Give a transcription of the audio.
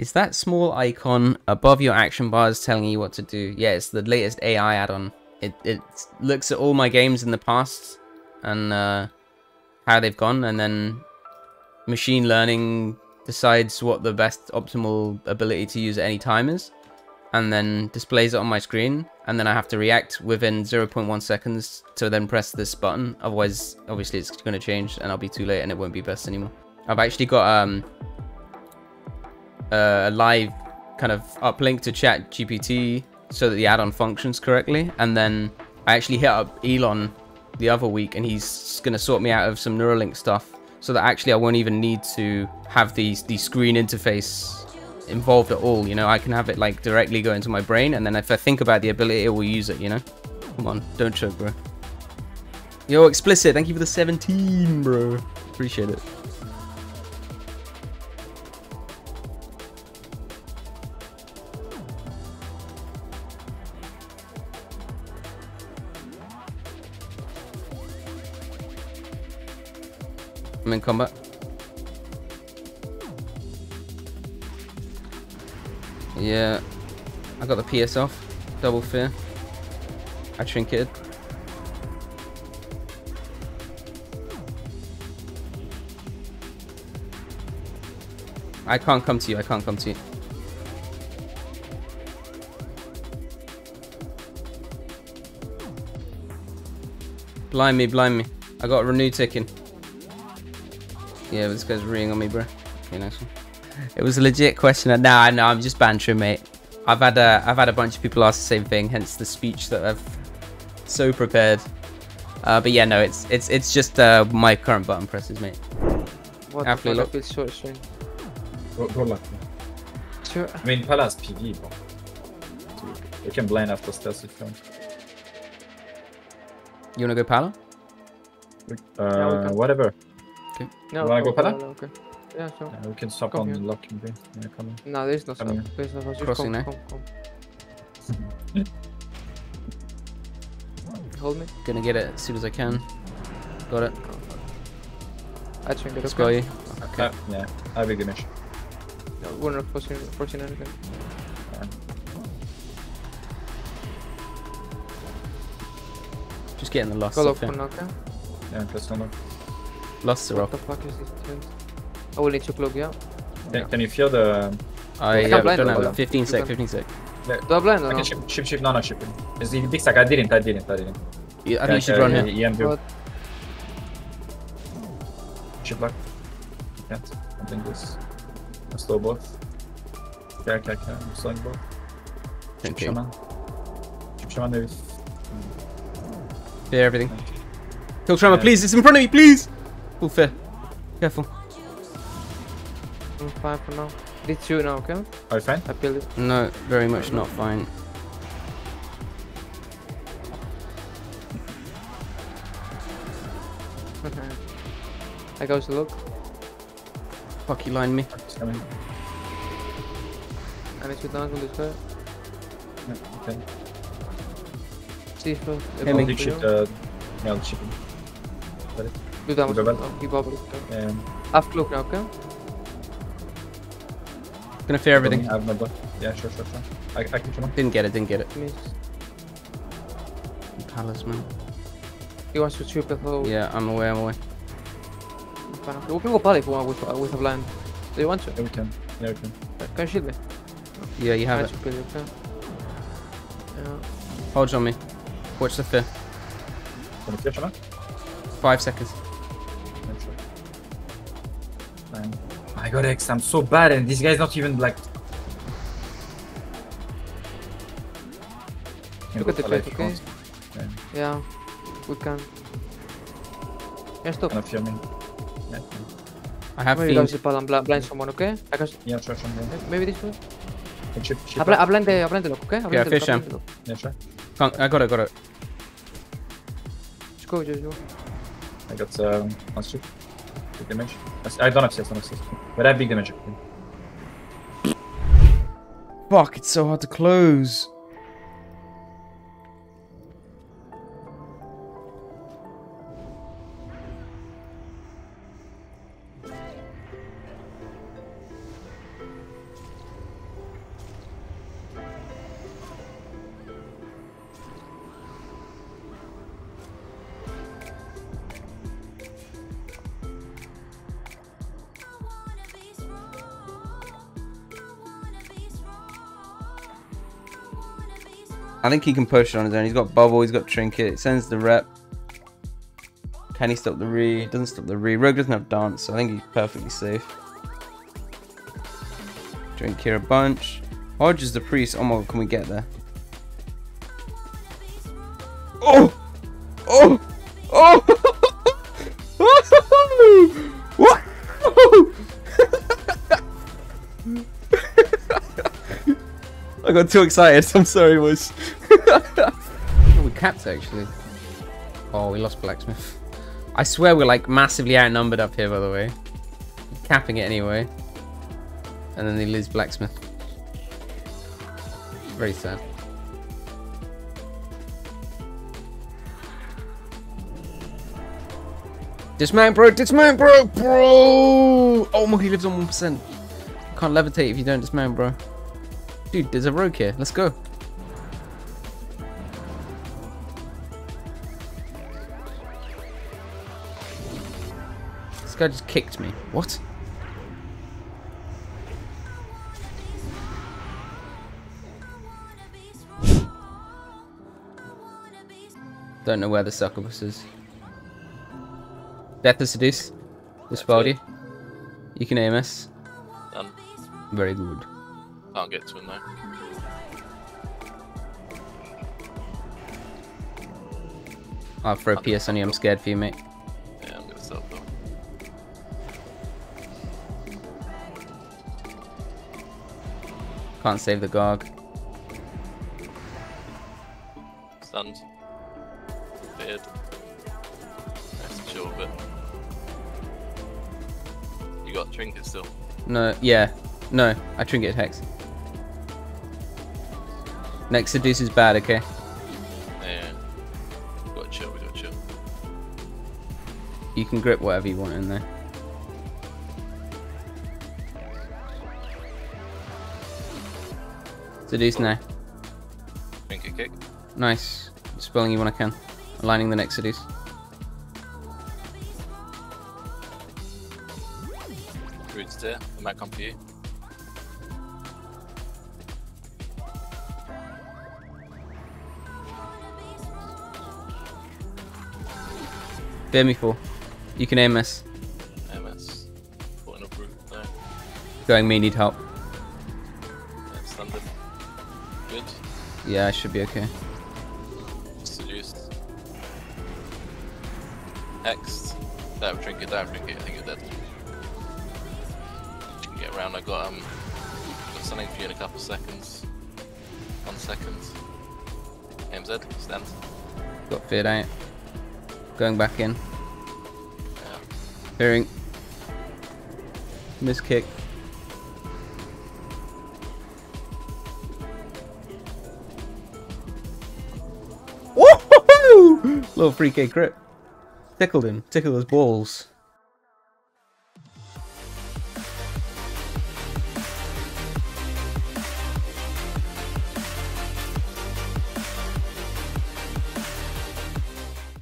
Is that small icon above your action bars telling you what to do? Yeah, it's the latest AI add-on. It, it looks at all my games in the past and uh, how they've gone, and then machine learning decides what the best optimal ability to use at any time is, and then displays it on my screen, and then I have to react within 0.1 seconds to then press this button. Otherwise, obviously, it's going to change, and I'll be too late, and it won't be best anymore. I've actually got um, Uh, a live kind of uplink to ChatGPT so that the add-on functions correctly. And then I actually hit up Elon the other week and he's going to sort me out of some Neuralink stuff so that actually I won't even need to have these the screen interface involved at all you know? I can have it like directly go into my brain and then if I think about the ability it will use it you know? Come on don't choke bro. Yo explicit thank you for the 17 bro. Appreciate it I'm in combat. Yeah, I got the PS off. Double fear. I trinketed. I can't come to you. I can't come to you. Blind me, blind me. I got renew ticking. Yeah, this guy's ringing on me, bro. Okay, nice one. It was a legit question. Nah, I know. I'm just bantering, mate. I've had a, I've had a bunch of people ask the same thing, hence the speech that I've so prepared. Uh, but yeah, no, it's it's it's just uh, my current button presses, mate. What Halfway the lock. fuck is short string? Go, go luck. Sure. I mean, Palace PD, bro. you can blind after stealth if you want. You wanna go Palo? Uh, we can- whatever. No, wanna go Pala? okay. Yeah, sure. Yeah, we can swap Come on here. the lock and. Yeah, come on. No, there's no Come stop. here. There's no just Crossing come, now. come, come. Hold me. Gonna get it as soon as I can. Got it. I think it Let's okay. Okay. Uh, yeah, I have big image. No, we're not forcing, forcing anything. Just getting the lost Go look stuff for in. knock, yeah? Yeah, that's not. Lost are What the fuck is this thing? I will need to plug, yeah? Can, can you feel the? I can't uh, blind don't them, have but it. 15 sec, 15 sec. Do I blind or I no? can ship, ship, ship. No, no, ship. It's the big stack. I didn't. I didn't. I didn't. Yeah, I think you should run here. EM do. What? Ship luck. Can't. I think this. I slow both. Okay, okay, okay. I'm slowing both. Ship Okay. shaman. Ship shaman maybe. Fear everything. Kill Tremor, Yeah. please. It's in front of me, please. Full. Careful. I'm fine for now. Did you now, okay? Are you fine? I build it. No, very much not fine. I goes to look. Fuck, he lined me. It's coming. I need to down on this way. Yeah, okay. See if uh, Hey, make Big ship. Uh, yeah, I'll ship him. Do that Go one. back. Keep up. Um, Half cloak now, okay? Gonna fear everything. I have my block. Yeah, sure, sure, sure. I, I can shaman. Didn't get it, didn't get it. Miss. Palace, man. He wants to triple hold. Yeah, I'm away, I'm away. Fine. We can go party if we want with, uh, with a blind. Do you want to? Yeah, we can. Yeah, we can. Can you shield me? Yeah, you have I it. should build okay? Yeah. Hold on me. Watch the fear. Can you clear shaman? Five seconds. Yeah, sure. Nine. I got X. I'm so bad, and this guy's not even like. Look at the Pala chat, okay? Yeah, Yeah. We can. Yeah, stop. kind of fear. Yeah, I have Maybe guys fiend. if I'm blind, blind someone, okay? I can. yeah, sure, sure. Yeah. Maybe this way. Can chip, chip I blind, I blind the, I blind the lock, okay? I blind Yeah, the fish I him. blind the. Yeah, sure. Can't, I got it, got it. Just go, just go. I got um, one chip. Big damage. I I don't have CS, don't have CS. But I have big damage. Fuck, it's so hard to close. I think he can push it on his own. He's got bubble, he's got trinket, sends the rep. Can he stop the re? Doesn't stop the re. Rogue doesn't have dance, so I think he's perfectly safe. Drink here a bunch. Hodge is the priest. Oh my god, can we get there? Oh! Oh! Oh! oh! I got too excited. I'm sorry, boys. we capped actually. Oh, we lost blacksmith. I swear we're like massively outnumbered up here, by the way. Capping it anyway. And then they lose blacksmith. Very sad. Dismount, bro! Dismount, bro! Bro! Oh my, he lives on 1%. Can't levitate if you don't dismount, bro. Dude, there's a rogue here. Let's go. This guy just kicked me. What? Don't know where the succubus is. Death to seduce. Dispelled you. You can aim us. Done. Very good. Can't get to him though. I'll throw a PS on you. I'm scared for you, mate. Yeah, I'm gonna self though. Can't save the Garg. Stunned. Feared. To chill a. You got trinket still. No, yeah. No, I trinket Hex. Next seduce is bad, okay? Yeah. We gotta chill, we gotta chill. You can grip whatever you want in there. Seduce now. Trinket kick. Nice. Spelling you when I can. Aligning the next seduce. Root steer. I might come for you. Bear me for. You can aim us. MS. Putting up root. No. Going me need help. Yeah, stunned. Good. Yeah, I should be okay. Seduced. Hexed. Don't have trinket, don't have trinket, I think you're dead. You can get around, I got um got something for you in a couple seconds. One second. MZ, stand. Got feared out. Going back in. Hearing. Miss kick. Woohoo! Little free K crit. Tickled him. Tickled his balls.